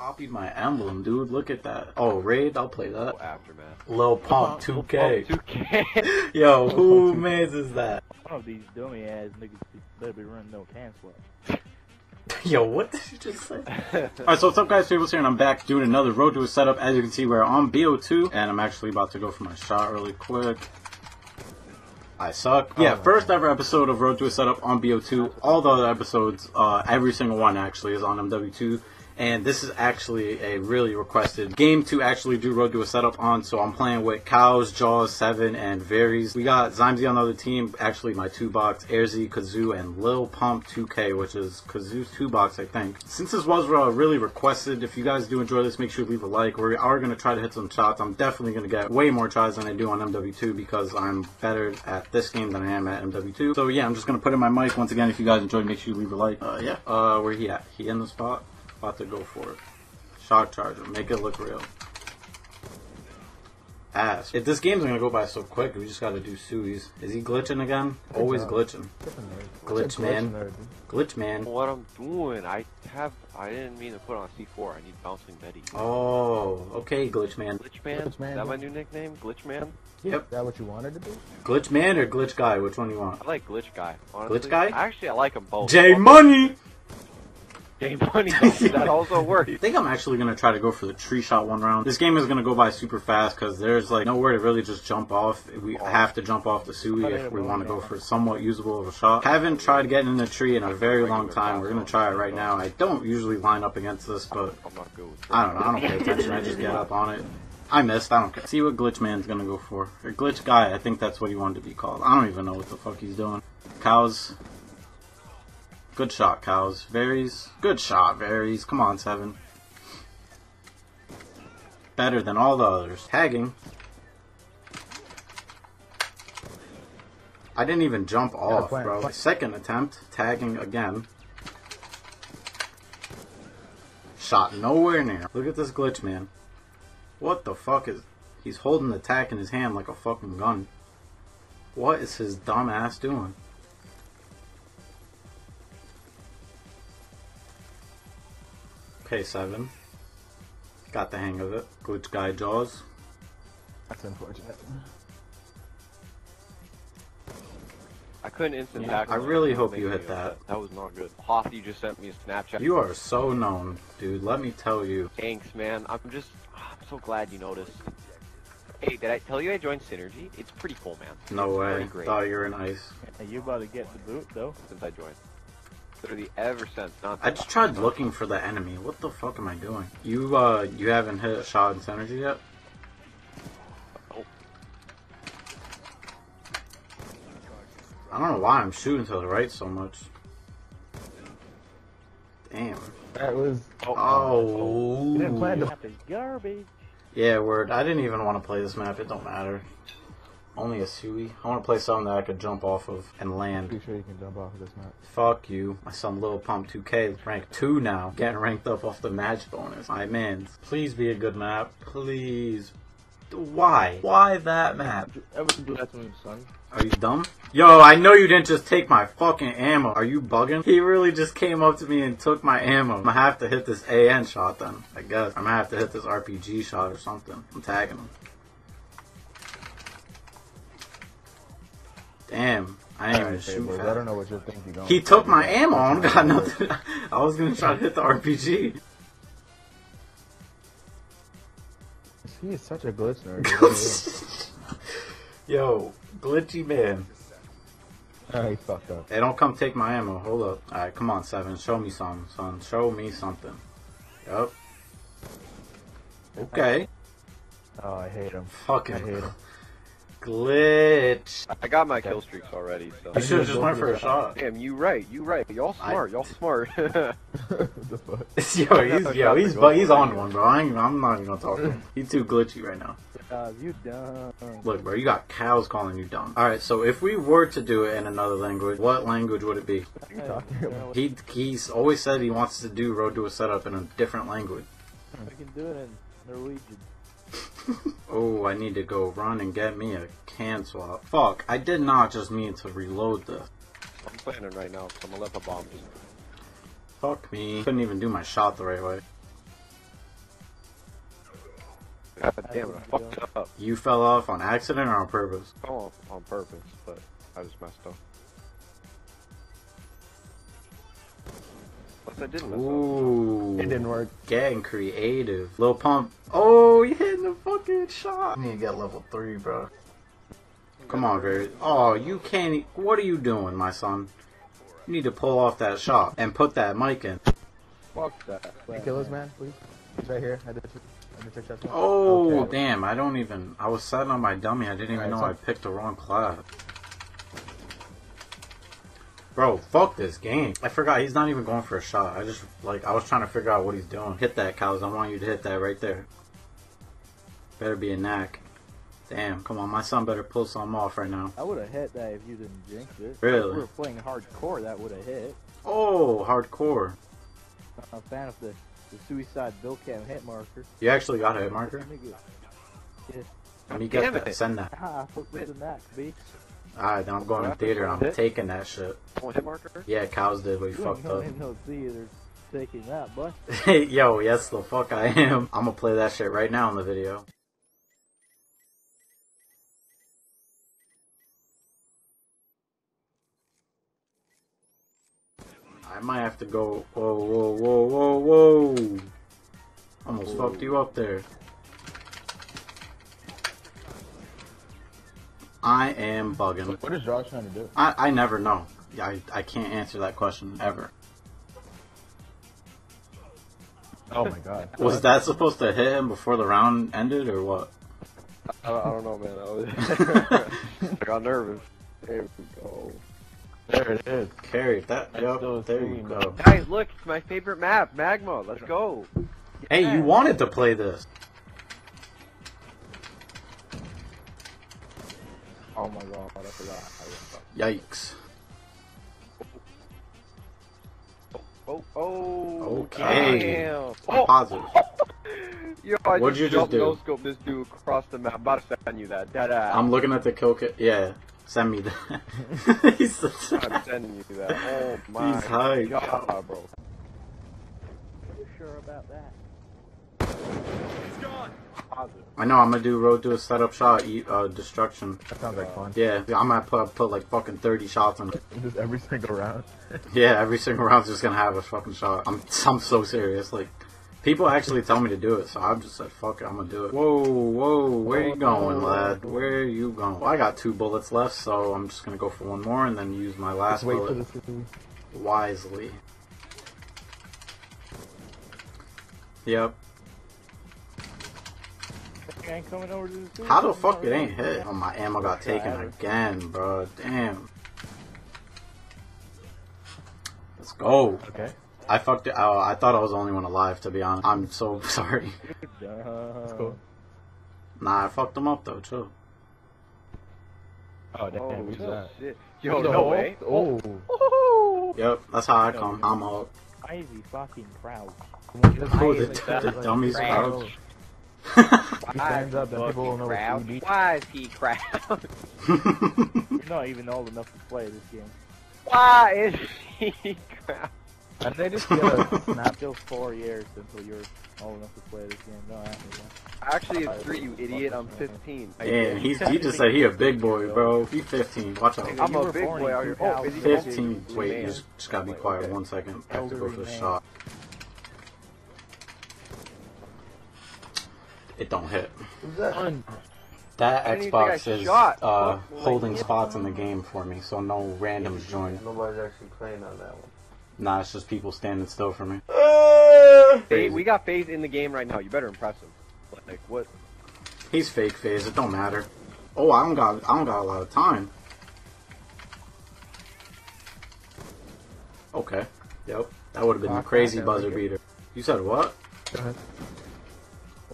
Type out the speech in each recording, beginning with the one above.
copied my emblem, dude. Look at that. Oh, raid, I'll play that. Oh, Aftermath. Lil Pump Oh, 2K. 2K. Yo, who mans is that? One of these dummy ass niggas better be running no can swap. Yo, what did you just say? Alright, so what's up guys, Fables here, and I'm back doing another Road to a setup. As you can see, we're on BO2, and I'm actually about to go for my shot really quick. I suck. Yeah, first ever episode of Road to a Setup on BO2. All the other episodes, uh, every single one actually, is on MW2. And this is actually a really requested game to actually do Road to a Setup on. So I'm playing with Cowz, Jaws, Sevn, and Varies. We got Zymesy on the other team. Actually, my two box, Airzy, Kazoo, and Lil Pump 2K, which is Kazoo's two box, I think. Since this was uh, really requested, if you guys do enjoy this, make sure you leave a like. We are going to try to hit some shots. I'm definitely going to get way more tries than I do on MW2 because I'm better at this game than I am at MW2. So yeah, I'm just going to put in my mic. Once again, if you guys enjoyed, make sure you leave a like. Uh, yeah. Uh, where he at? He in the spot? About to go for it. Shock charger. Make it look real. Ass. If this game's gonna go by so quick, we just gotta do Sui's. Is he glitching again? Always job. glitching. Glitch man. nerd. Glitch man. what I'm doing, I have, I didn't mean to put on C4. I need Bouncing Betty. Oh, okay, glitch man. Glitch Man? Glitch Man, Is that my new nickname? Glitch Man? Yep. Is that what you wanted to be? Glitch man or glitch guy? Which one you want? I like Glitch Guy. Honestly. Glitch Guy? Actually, I like them both. J Money. Money. that also works. I think I'm actually gonna try to go for the tree shot one round. This game is gonna go by super fast because there's like nowhere to really just jump off. We have to jump off the Sui if we want to go for somewhat usable of a shot. Haven't tried getting in the tree in a very long time. We're gonna try it right now. I don't usually line up against this, but I'm not good with I don't know. I don't pay attention. I just get up on it. I missed. I don't care. See what Glitch Man's gonna go for. Or Glitch Guy. I think that's what he wanted to be called. I don't even know what the fuck he's doing. Cowz. Good shot, Cowz. Varies. Good shot, Varies. Come on, Sevn. Better than all the others. Tagging. I didn't even jump off, plant, bro. plant. Second attempt. Tagging again. Shot nowhere near. Look at this glitch, man. What the fuck is... He's holding the tack in his hand like a fucking gun. What is his dumb ass doing? Okay, Sevn. Got the hang of it. Good guy jaws. That's unfortunate. I couldn't instant Yeah. I really hope you hit upset. that. That was not good. Hoth, you just sent me a Snapchat. You are so known, dude. Let me tell you. Thanks, man. I'm just, I'm so glad you noticed. Hey, did I tell you I joined Synergy? It's pretty cool, man. No it's way. Really great Thought you were nice. And you about to get the boot though? since I joined. Literally ever since. Not I just tried looking for the enemy. What the fuck am I doing? You uh, you haven't hit a shot in synergy yet? Oh. I don't know why I'm shooting to the right so much. Damn. That was. Oh. You didn't plan to- garbage. Yeah, word. I didn't even want to play this map. It don't matter. Only a Sui. I want to play something that I could jump off of and land. Pretty sure you can jump off of this map. Fuck you. My son Lil Pump 2K, rank 2 now. Getting ranked up off the match bonus. My man. Please be a good map. Please. Why? Why that map? Ever do that to me, son? Are you dumb? Yo, I know you didn't just take my fucking ammo. Are you bugging? He really just came up to me and took my ammo. I'm gonna have to hit this AN shot then, I guess. I'm gonna have to hit this RPG shot or something. I'm tagging him. Damn, I ain't even shoot fast. I don't know what you're thinking. Going He took my ammo. I don't got nothing. I was gonna try to hit the RPG. He is such a glitch nerd. He really is. Yo, glitchy man. Oh, he fucked up. Hey, don't come take my ammo. Hold up. Alright, come on, Sevn. Show me something, son. Show me something. Yup. Okay. Oh, I hate him. Fucking I hate him. glitch. I got my kill streaks already, so. You should have just went for a shot. Damn, you right, you right. Y'all smart, y'all smart. the fuck? yo, he's yo, he's but he's on one, bro. I ain't, I'm not even gonna talk to him. He's too glitchy right now. Uh, you dumb. Look, bro, you got Cowz calling you dumb. All right, so if we were to do it in another language, what language would it be? What are you talking about? He he's always said he wants to do Road to a Setup in a different language. I can do it in Norwegian. oh, I need to go run and get me a can swap. Fuck, I did not just need to reload this. I'm planning right now, so I'm gonna let the bomb. Fuck me. Couldn't even do my shot the right way. God damn it, I fucked up. You fell off on accident or on purpose? Oh, on purpose, but I just messed up. I didn't mess. Ooh. It didn't work. Getting creative. Lil Pump. Oh, you hitting the fucking shot. I need to get level 3, bro. Come on, Gary. Oh, you can't. e- What are you doing, my son? You need to pull off that shot and put that mic in. Fuck that. Hey, kill this man, please. He's right here. I did. I did check that. Oh, Okay. damn. I don't even. I was setting on my dummy. I didn't even Alright, know so- I picked the wrong class. Bro, fuck this game. I forgot he's not even going for a shot. I just, like, I was trying to figure out what he's doing. Hit that, Cowz. I want you to hit that right there. Better be a knack. Damn, come on. My son better pull something off right now. I would have hit that if you didn't jinx it. Really? If we were playing hardcore, that would have hit. Oh, hardcore. I'm a fan of the, the suicide bill cam hit marker. You actually got a hit marker? Nigga, Let me get that. it. Send that. ah, fuck with the knack, bitch. Alright, then I'm going to theater. I'm Hit? taking that shit. One hit marker? Yeah, Cowz did. We You fucked up. going no theater taking that, but Yo, yes, the fuck I am. I'm gonna play that shit right now in the video. I might have to go. Whoa, whoa, whoa, whoa, whoa! Almost fucked you up there. I am bugging. What is Josh trying to do? I, I never know. I, I can't answer that question ever. Oh my god. Was that supposed to hit him before the round ended or what? I don't, I don't know, man. I, was I got nervous. There we go. There it is. Carried that. That's Yep, still there you go. Guys, look, it's my favorite map, Magma. Let's go. Hey, Yeah. you wanted to play this. Oh my god, I forgot. Yikes. Oh, oh, oh. Okay. Damn. I'm Oh, positive. yo, I What'd you just do? no scope this dude across the map. I'm about to send you that. Dead ass. I'm looking at the kill kit. Yeah, send me that. He's I'm sending you that. Oh my He's high. god, bro. You sure about that? Positive. I know. I'm gonna do road to a setup shot. Eat, uh, destruction. That sounds like fun. Yeah, I'm gonna put put like fucking 30 shots in. Just every single round. Yeah, every single round's just gonna have a fucking shot. I'm I'm so serious. Like, people actually tell me to do it, so I'm just like, fuck it. I'm gonna do it. Whoa, whoa, where you going, lad? Where you going? Well, I got two bullets left, so I'm just gonna go for one more and then use my last Just wait for bullet this wisely. Yep. Ain't coming over to the suicide How the fuck it ain't hit? Oh, my ammo got taken again, bro. Damn. Let's go. Okay. I fucked it. Oh, I thought I was the only one alive, to be honest. I'm so sorry. Duh. Cool. Nah, I fucked them up, though, too. Oh damn, Oh, who's that? shit. Yo, The no hole? way. Oh. Oh. Yep, that's how I come. I'm out. Why is he fucking proud? Oh, Why the, is it the like dummies proud? Crouch. He stands up, then people will know crowd. he beat. Why is he crowd? You're not even old enough to play this game. Why is he crowd? And they just get a Not still four years until you're old enough to play this game. Don't ask me that. Actually, it's three, you idiot. I'm 15. Damn, he's, he just said he a big boy, bro. He 15. Watch out. I'm a big boy in out here. Oh, is he 15. Oh, Wait, you just, just gotta be quiet one second. I have to go for the Elderly shot. It don't hit. Fun. That I didn't even think Xbox is uh, What- like, holding yeah. spots in the game for me, so no randoms join. Nobody's actually playing on that one. Nah, it's just people standing still for me. Hey, we got phase in the game right now. You better impress him. Like what? He's fake phase. It don't matter. Oh, I don't got. I don't got a lot of time. Okay. Yep. That would have been the crazy buzzer beater. You said what? Go ahead.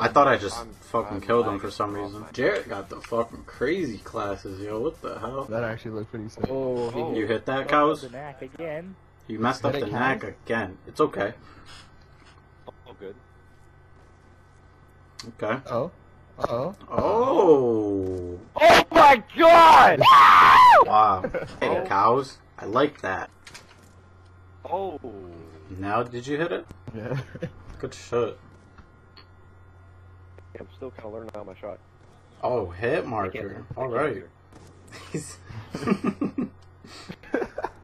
I thought I just I'm- fucking I'm killed him for some reason. my- Jarrett got the fucking crazy classes, yo. What the hell? That actually looked pretty sick. Oh, Oh. You hit that, Fucked up Cowz? The knack again. You messed up the it, knack Cowz? again. It's okay. Oh, good. Okay. Oh. Uh-oh. Oh. Oh my god! Wow. Hey, Oh. Cowz. I like that. Oh. Now, did you hit it? Yeah. Good shit. I'm still kind of learning how my shot. Oh, hit marker. All right. He's-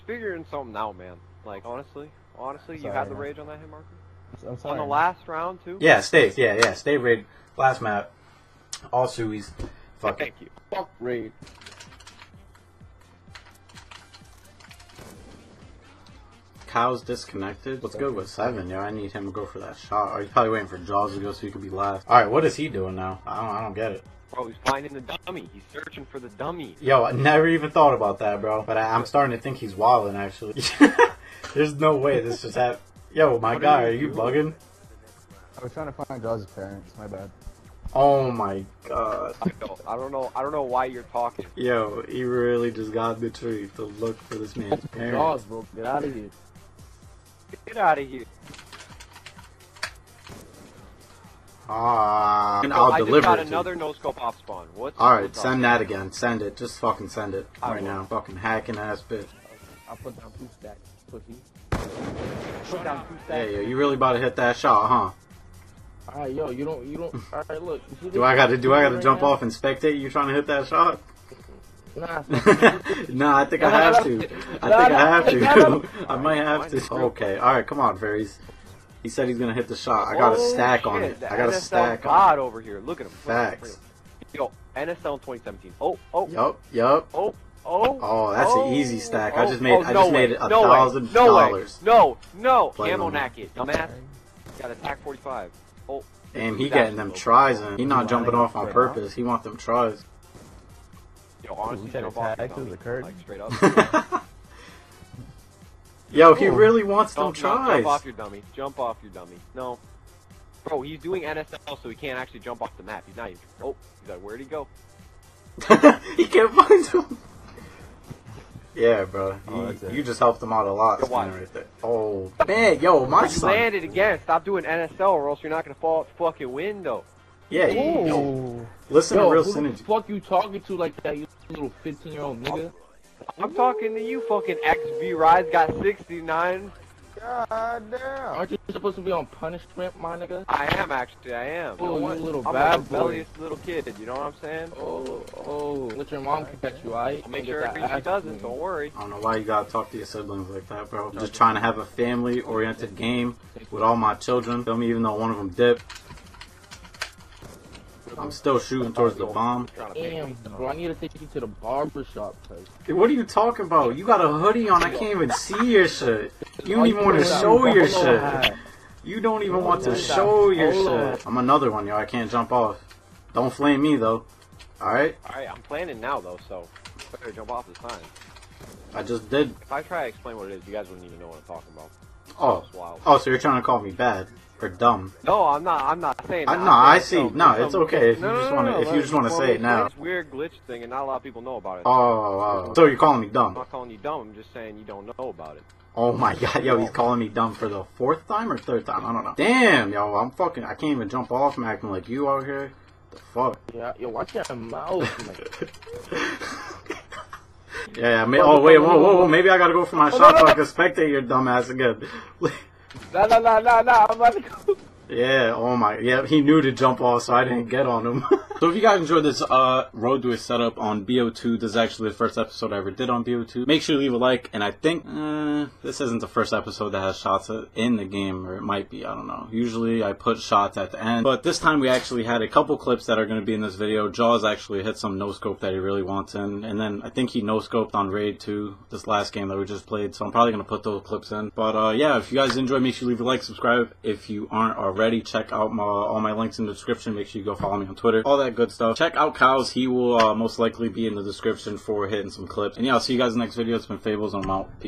Figuring something out, man. Like honestly, honestly, you Sorry, had the man. rage on that hit marker I'm sorry. on the last round too. yeah, stay. Yeah, yeah. Stay raid. Last map. All suies. Fuck it. Thank you. Fuck raid. Cowz disconnected. Let's go with Sevn, yo. I need him to go for that shot. Or he's probably waiting for Jaws to go so he could be last. All right, what is he doing now? I don't. I don't get it. Bro, he's finding the dummy. He's searching for the dummy. Yo, I never even thought about that, bro. But I, I'm starting to think he's wilding. Actually, there's no way this just happened. Yo, my What guy, are you you bugging? I was trying to find Jaws' parents. My bad. Oh my god. I don't, I don't know. I don't know why you're talking. Yo, he really just got the tree to look for this man's parents. Jaws, bro. Get out of here. Get out of here. Ah, and I'll I just deliver got it. to you. another no scope off spawn. What's All right, what's up? send that again. Send it. Just fucking send it I right will. now. Fucking hacking ass bitch. I'll put down two stacks, pussy. Put down two Yeah, stacks. yeah, you really about to hit that shot, huh? Alright, yo, you don't, you don't. Alright, look. Do I gotta do I gotta right jump now? off and spectate you trying to hit that shot? Nah, nah, I think I have to. I think I have to. I might have to. Okay, all right, come on, fairies. He said he's gonna hit the shot. I got a Oh, stack on it. I got a stack on it. God over here. Look at him. it. Facts. Yo, NSL in 2017. Oh, oh, Yup, yup. oh, oh. Oh, that's oh, an easy oh, stack. I oh, just made oh, I no just made way, it a no way, thousand no way, dollars. No, no. Play Camo on me. knack it, dumbass. Got attack 45. Oh. And he getting them tries and He not jumping off on purpose. He want them tries. Yo, honestly, you said jump off your attack, dummy. Like, straight up. Yo, he really wants them Don't- tries. jump off your dummy. Jump off your dummy. No. Bro, he's doing NSL, so he can't actually jump off the map. He's not even. Oh, he's like, where'd he go? he can't find him. Yeah, bro. Oh, He- you just helped him out a lot, Yo, right there. Oh, man, yo, my You son. landed again. Stop doing NSL, or else you're not gonna fall out the fucking window. Yeah, he- yo, Ooh. listen Yo, to real who the synergy. fuck you talking to like that, you little 15 year old nigga? I'm talking to you, fucking XV Rise got 69. God damn. Aren't you supposed to be on punishment, my nigga? I am actually, I am. Oh, know you what? little I'm bad a boy. rebellious little kid. You know what I'm saying? Oh, oh. Let your mom catch you, alright? I'll make sure that she doesn't. Don't worry. I don't know why you gotta talk to your siblings like that, bro. I'm just trying to have a family-oriented game with all my children. Feel me? Even though one of them dipped, I'm still shooting towards the bomb. Trying to pay Damn, bro, I need to take you to the barber shop, cuz. What are you talking about? You got a hoodie on. I can't even see your shit. You don't even want to show your shit. You don't even want to show your shit. I'm another one, yo. I can't jump off. Don't flame me though. All right. Alright, I'm planning now though, so better jump off this time. I just did. If I try to explain what it is, you guys wouldn't even know what I'm talking about. Oh. Oh, so you're trying to call me bad or dumb? No, I'm not. I'm not saying. I- that. no, I'm I see. some- No, some- it's okay if you No, no, just wanna- no, if you just wanna say it now. This weird glitch thing, and not a lot of people know about it. Oh, oh. So you're calling me dumb? I'm not calling you dumb. I'm just saying you don't know about it. Oh my god, yo, he's calling me dumb for the fourth time or third time? I don't know. Damn, yo, I'm fucking. I can't even jump off. I'm acting like you out here. The fuck. Yeah, yo, watch your mouth. Like, Yeah, yeah. May- oh wait, whoa, whoa, whoa. Maybe I gotta go for my shot so I can spectate your dumb ass again. nah, nah, nah, nah, nah, I'm about to go. Yeah, oh my, yeah, he knew to jump off, so I didn't get on him. so if you guys enjoyed this uh, Road to a setup on BO2, this is actually the first episode I ever did on BO2. Make sure you leave a like, and I think uh, this isn't the first episode that has shots in the game, or it might be, I don't know. Usually I put shots at the end, but this time we actually had a couple clips that are going to be in this video. Jaws actually hit some no-scope that he really wants in, and then I think he no-scoped on Raid 2, this last game that we just played, so I'm probably going to put those clips in. But uh, yeah, if you guys enjoy, make sure you leave a like, subscribe. If you aren't already, check out my, all my links in the description. Make sure you go follow me on Twitter, all that good stuff. Check out Cowz. He will uh, most likely be in the description for hitting some clips. And yeah, I'll see you guys in the next video. It's been Fables. I'm out. Peace.